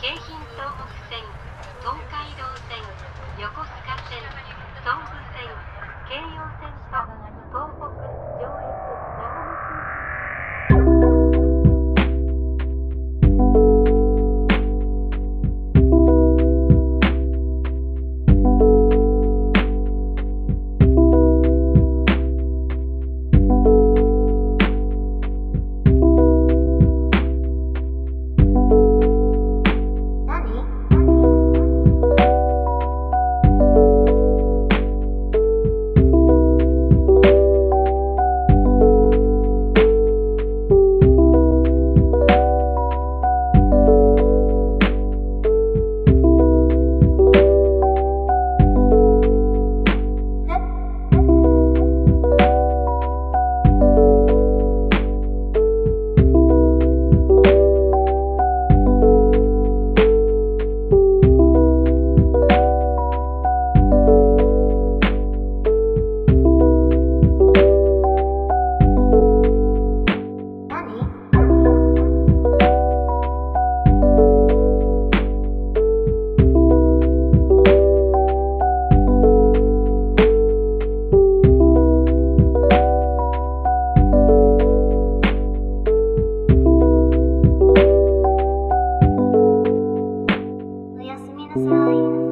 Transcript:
京浜東北線東海道線横須賀線東武線京葉線と東 Sorry.